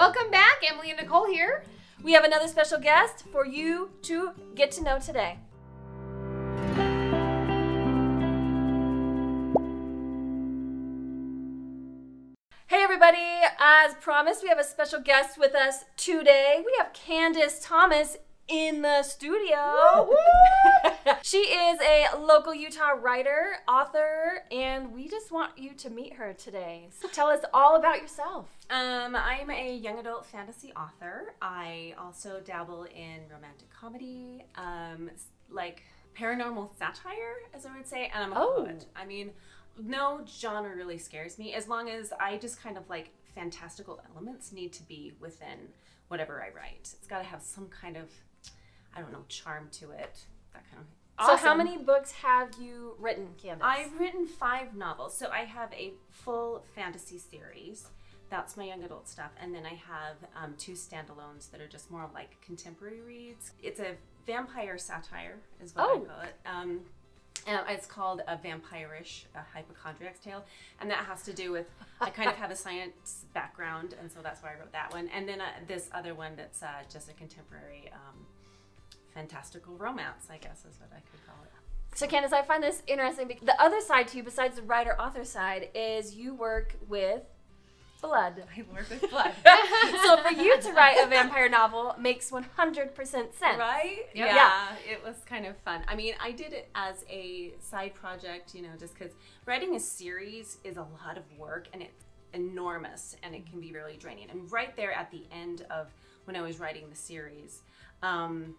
Welcome back, Emily and Nicole here. We have another special guest for you to get to know today. Hey everybody, as promised, we have a special guest with us today. We have Candace Thomas in the studio. she is a local Utah writer, author, and we just want you to meet her today. So tell us all about yourself. Um, I'm a young adult fantasy author. I also dabble in romantic comedy, um, like paranormal satire, as I would say, and I'm a Oh. poet. I mean, no genre really scares me as long as I just kind of like fantastical elements need to be within whatever I write. It's got to have some kind of, I don't know, charm to it. That kind of. thing. So how many books have you written, Candace? I've written five novels. So I have a full fantasy series. That's my young adult stuff. And then I have um, two standalones that are just more like contemporary reads. It's a vampire satire, is what Oh. I call it. Um, and it's called a vampirish, a hypochondriac's tale. And that has to do with, I kind of have a science background. And so that's why I wrote that one. And then uh, this other one that's uh, just a contemporary um, fantastical romance, I guess is what I could call it. So, Candace, I find this interesting because the other side to you, besides the writer author side, is you work with blood. I work with blood. so, for you to write a vampire novel makes 100% sense. Right? Yep. Yeah. It was kind of fun. I mean, I did it as a side project, you know, just because writing a series is a lot of work and it's enormous and it can be really draining. And right there at the end of when I was writing the series, um,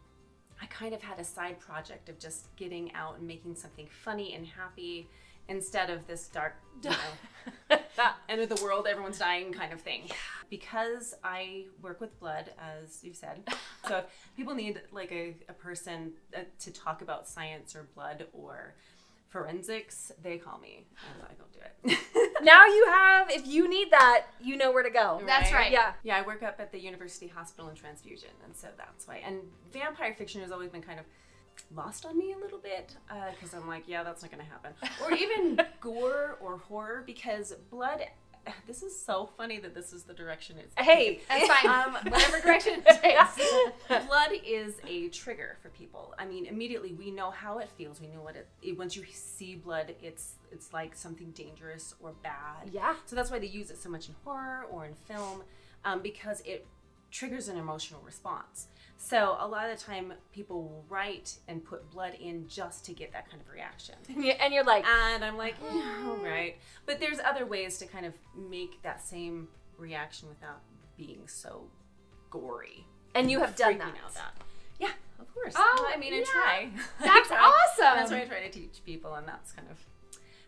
I kind of had a side project of just getting out and making something funny and happy instead of this dark, you know, end of the world, everyone's dying kind of thing. Because I work with blood, as you said, so if people need like a, a person uh, to talk about science or blood or forensics, they call me and I go do it. Now you have, if you need that, you know where to go. That's right. Yeah. Yeah, I work up at the University Hospital in Transfusion, and so that's why. And vampire fiction has always been kind of lost on me a little bit uh, because I'm like, yeah, that's not going to happen. Or even gore or horror because blood. This is so funny that this is the direction it's. Hey, That's fine. Um, Whatever direction it takes. blood is a trigger for people. I mean, immediately we know how it feels. We know what it, it. Once you see blood, it's it's like something dangerous or bad. Yeah. So that's why they use it so much in horror or in film, um, because it triggers an emotional response. So a lot of the time, people will write and put blood in just to get that kind of reaction. and you're like, And I'm like, oh. yeah, all right. But there's other ways to kind of make that same reaction without being so gory. and you have done that. that. Yeah, of course. Oh, I mean, I yeah. try. I That's try. awesome. That's what I try to teach people, and that's kind of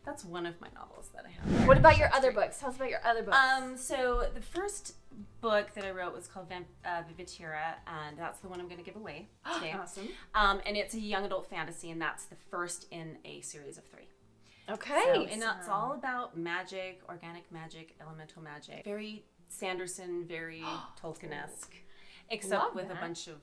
that's one of my novels that I have. What about your other books? Tell us about your other books. Um, so the first book that I wrote was called Vamp- uh, Vivatera, and that's the one I'm going to give away today. Awesome. Um, and it's a young adult fantasy, and that's the first in a series of three. okay. So, and it's all about magic, organic magic, elemental magic. Very Sanderson, very Tolkien-esque, except Love with that. a bunch of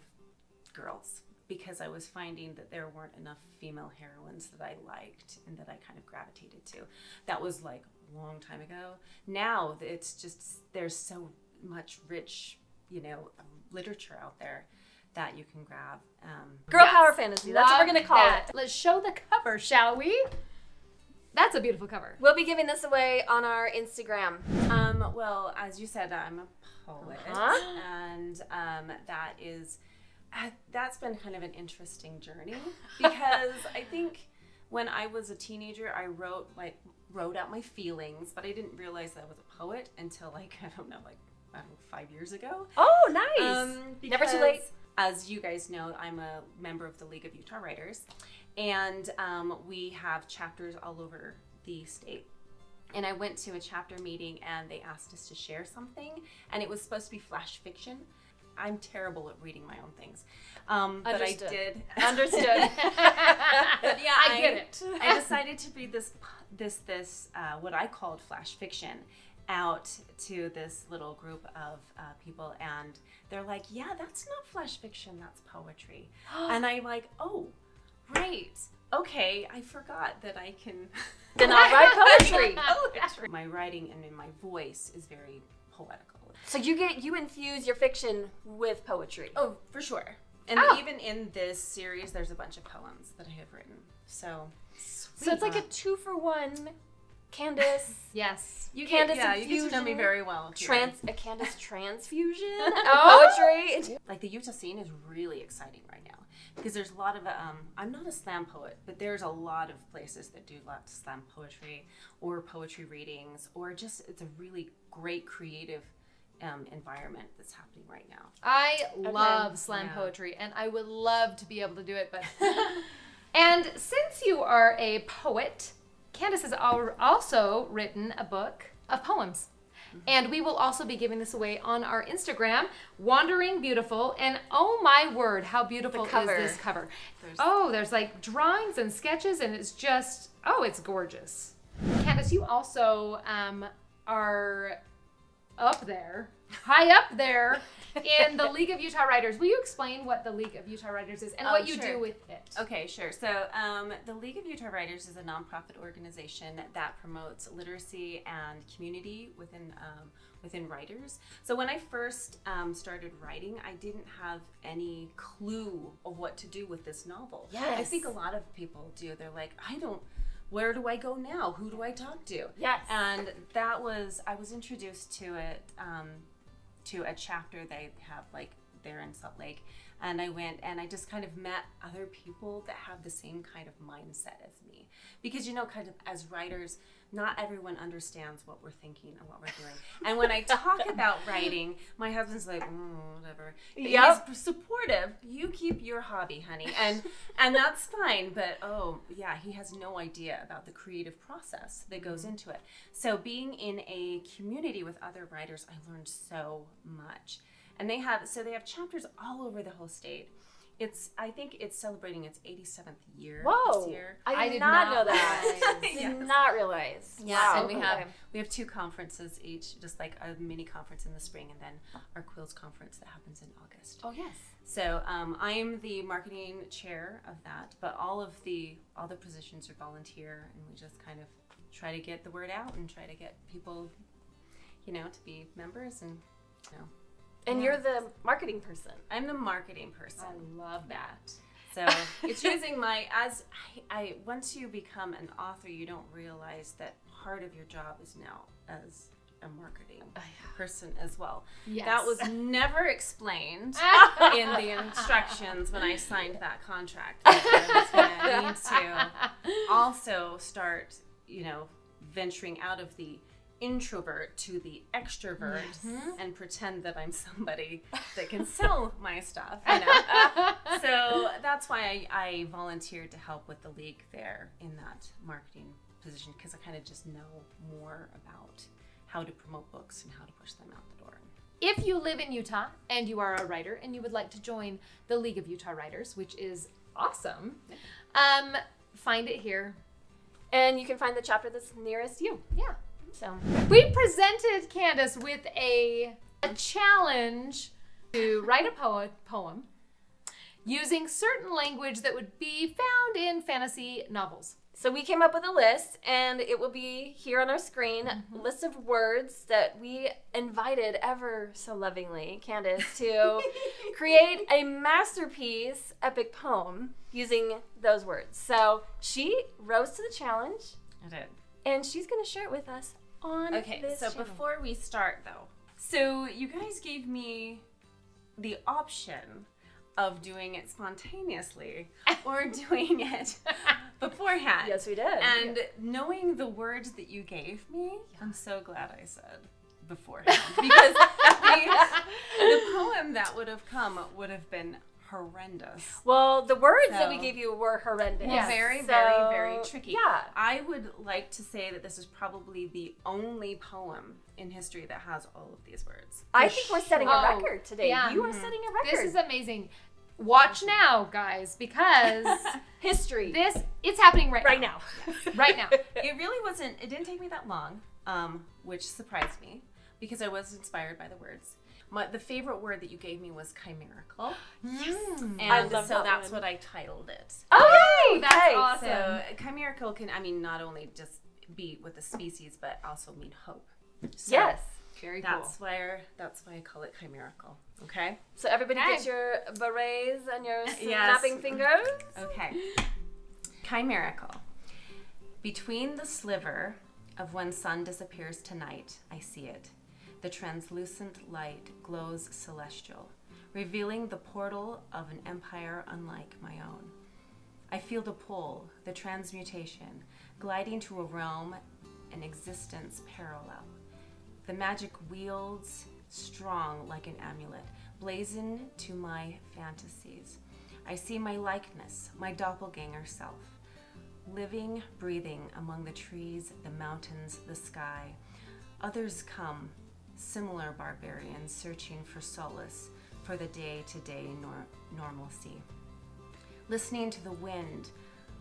girls. Because I was finding that there weren't enough female heroines that I liked and that I kind of gravitated to. That was like a long time ago. Now it's just there's so much rich, you know, literature out there that you can grab. Um, Girl yes. power fantasy. That's what we're going to call that. it. Let's show the cover, shall we? That's a beautiful cover. We'll be giving this away on our Instagram. Um, well, as you said, I'm a poet, Uh-huh. and um, that is that's been kind of an interesting journey because I think when I was a teenager, I wrote like wrote out my feelings, but I didn't realize that I was a poet until like I don't know, like I don't know, five years ago. Oh, nice. Um, Never too late. As you guys know, I'm a member of the League of Utah Writers, and um, we have chapters all over the state. And I went to a chapter meeting, and they asked us to share something, and it was supposed to be flash fiction. I'm terrible at reading my own things, um, but I did. Understood. but yeah, I get it. I decided to read this this this uh, what I called flash fiction out to this little group of uh, people, and they're like, "Yeah, that's not flash fiction. That's poetry." and I'm like, "Oh, right." Okay, I forgot that I can. Then I'll write poetry. poetry. My writing and my voice is very poetical. So you get you infuse your fiction with poetry. Oh, for sure. And Oh. even in this series, there's a bunch of poems that I have written. So So it's like a two for one. Candace. Yes. you Candace get, yeah, you get to know me very well. Trans a Candace transfusion of poetry. like the Utah scene is really exciting right now because there's a lot of um, I'm not a slam poet, but there's a lot of places that do lots of slam poetry or poetry readings or just it's a really great creative um, environment that's happening right now. I love slam Yeah. poetry and I would love to be able to do it, but. and since you are a poet, Candace has also written a book of poems. And we will also be giving this away on our Instagram, Wandering Beautiful. And oh my word, how beautiful is this cover! There's- oh, there's like drawings and sketches, and it's just, oh, it's gorgeous. Candace, you also um, are up there, high up there in the League of Utah Writers. Will you explain what the League of Utah Writers is and Oh, what you sure. do with it? Okay, sure. So, um, the League of Utah Writers is a nonprofit organization that promotes literacy and community within um, within writers. So, when I first um, started writing, I didn't have any clue of what to do with this novel. Yes. I think a lot of people do. They're like, I don't. Where do I go now? Who do I talk to? Yes. And that was I was introduced to it um, to a chapter they have like there in Salt Lake, and I went and I just kind of met other people that have the same kind of mindset as me, because you know, kind of as writers, not everyone understands what we're thinking and what we're doing. And when I talk about writing, my husband's like, mm, whatever. Yep. He's supportive. You keep your hobby, honey, and and that's fine. But oh yeah, he has no idea about the creative process that goes into it. So being in a community with other writers, I learned so much. And they have so they have chapters all over the whole state. It's I think it's celebrating its 87th year Whoa. this year. I did, I did not, not know that. realize. did Yes. not realize. Yeah, Wow. and we have we have two conferences each, just like a mini conference in the spring, and then our Quills conference that happens in August. Oh yes. So um, I am the marketing chair of that, but all of the all the positions are volunteer, and we just kind of try to get the word out and try to get people, you know, to be members. And you know, And Yeah. you're the marketing person. I'm the marketing person. I love that. So it's using my as I, I once you become an author, you don't realize that part of your job is now as a marketing oh, person as well. Yes. That was never explained in the instructions when I signed that contract. I was going to need to also start, you know, venturing out of the introvert to the extrovert and pretend that I'm somebody that can sell my stuff. You know? so that's why I, I volunteered to help with the league there in that marketing position because I kind of just know more about how to promote books and how to push them out the door. If you live in Utah and you are a writer and you would like to join the League of Utah Writers, which is awesome, um, find it here. And you can find the chapter that's nearest you. Yeah. So We presented Candace with a, a challenge to write a po- poem using certain language that would be found in fantasy novels. So we came up with a list, and it will be here on our screen. A list of words that we invited ever so lovingly Candace to create a masterpiece epic poem using those words. So she rose to the challenge, I did. and she's going to share it with us on Okay, so channel. before we start though, so you guys gave me the option of doing it spontaneously or doing it beforehand. yes, we did. And knowing the words that you gave me, I'm so glad I said beforehand because the, the poem that would have come would have been horrendous. well, the words that we gave you were horrendous. Well, very, So, very, very tricky. Yeah. I would like to say that this is probably the only poem in history that has all of these words. I think we're setting a record today. Yeah. You are Mhm. setting a record. This is amazing. Watch now, guys, because history. this it's happening right, right now. now. Right now. It really wasn't, it didn't take me that long, um, which surprised me because I was inspired by the words. My, the favorite word that you gave me was chimerical. Mm. And I love so that that's one. what I titled it. Oh, that's okay. awesome. So chimerical can, I mean, not only just be with the species, but also mean hope. So, Yes. Very cool. That's where that's why I call it chimerical. Okay. So everybody Okay. get your berets and your Yes. snapping fingers. Okay. Chimerical. Between the sliver of when sun disappears tonight, I see it. The translucent light glows celestial, revealing the portal of an empire unlike my own. I feel the pull, the transmutation, gliding to a realm, an existence parallel. The magic wields strong like an amulet, blazon to my fantasies. I see my likeness, my doppelganger self, living, breathing among the trees, the mountains, the sky. Others come, similar barbarians searching for solace, for the day to day normalcy. Listening to the wind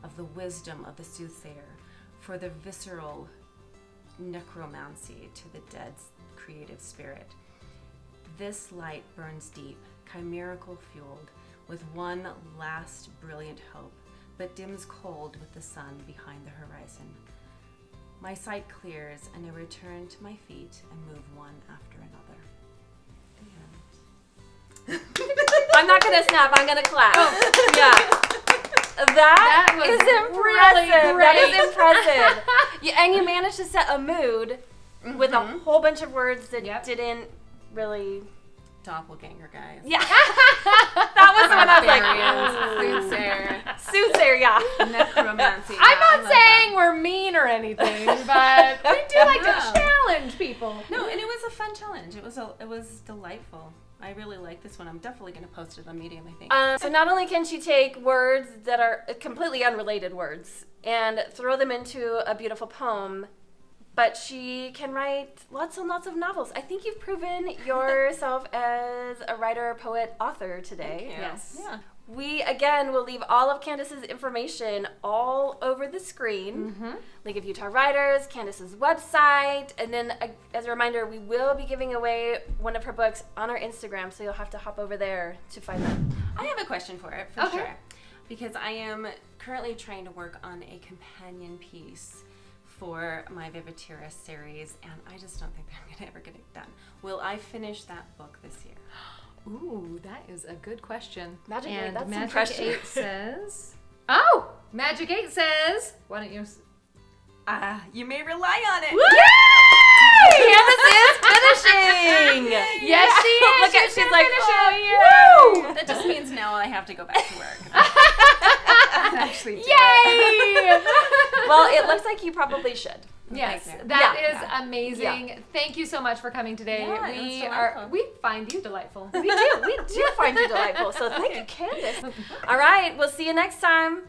of the wisdom of the soothsayer, for the visceral necromancy to the dead's creative spirit. This light burns deep, chimerical fueled, with one last brilliant hope, but dims cold with the sun behind the horizon. My sight clears, and I return to my feet and move one after another. I'm not gonna snap. I'm gonna clap. Oh. Yeah. That, That was is really impressive. That is impressive. yeah, and you managed to set a mood with a mm-hmm. whole bunch of words that Yep. didn't really. Doppelganger, guys. Yeah, that was the one I was like, Soothsayer. soothsayer. Yeah. Necromancy. I'm not saying we're mean or anything, but we do like No. to challenge people. No, and it was a fun challenge. It was a, it was delightful. I really like this one. I'm definitely going to post it on Medium. I think. Um, so not only can she take words that are completely unrelated words and throw them into a beautiful poem, but she can write lots and lots of novels. I think you've proven yourself as a writer, poet, author today. Yes. Yeah. We again will leave all of Candace's information all over the screen. Mm-hmm. League of Utah Writers, Candace's website, and then uh, as a reminder, we will be giving away one of her books on our Instagram, so you'll have to hop over there to find them. I have a question for it for Okay. sure, because I am currently trying to work on a companion piece for my Vivatera series, and I just don't think I'm gonna ever get it done. Will I finish that book this year? Ooh, that is a good question. Magic Eight, and that's Magic pressure. Eight says. Oh, Magic Eight says. Why don't you? s- Ah, you may rely on it. Woo! Candace is finishing! Yes, she is. Look at She's she's like, finishing. oh, woo! That just means now I have to go back to work. Actually, do. Yay! Well, it looks like you probably should. Yes, Thank you. that Yeah. is amazing. Thank you so much for coming today. Yeah, we are we find you delightful. We do, we do find you delightful. So thank you, Candace. All right, we'll see you next time.